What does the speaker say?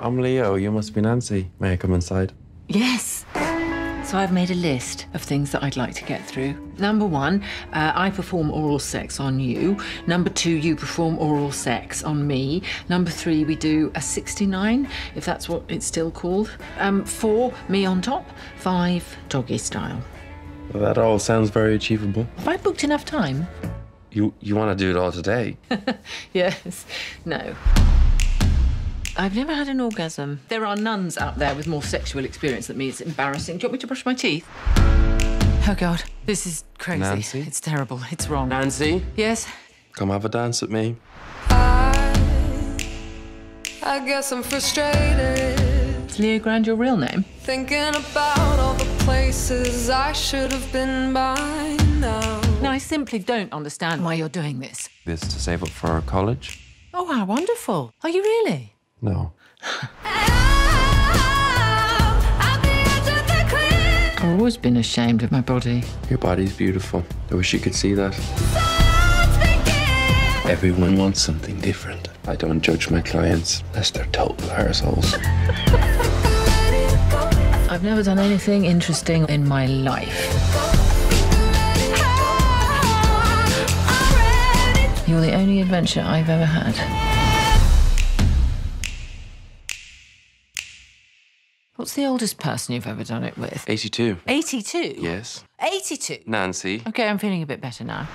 I'm Leo. You must be Nancy. May I come inside? Yes. So I've made a list of things that I'd like to get through. Number one, uh, I perform oral sex on you. Number two, you perform oral sex on me. Number three, we do a 69, if that's what it's still called. Um, four, me on top. Five, doggy style. That all sounds very achievable. Have I booked enough time? You you want to do it all today? Yes. No. I've never had an orgasm. There are nuns out there with more sexual experience than me. It's embarrassing. Do you want me to brush my teeth? Oh, God. This is crazy. Nancy? It's terrible. It's wrong. Nancy, yes? come have a dance with me. I guess I'm frustrated. Is Leo Grande your real name? Thinking about all the places I should have been by now. No, I simply don't understand why you're doing this. This to save up for college? Oh, how wonderful. Are you really? No. I've always been ashamed of my body. Your body's beautiful. I wish you could see that. Everyone wants something different. I don't judge my clients unless they're total assholes. I've never done anything interesting in my life. You're the only adventure I've ever had. What's the oldest person you've ever done it with? 82. 82? Yes. 82? Nancy. Okay, I'm feeling a bit better now.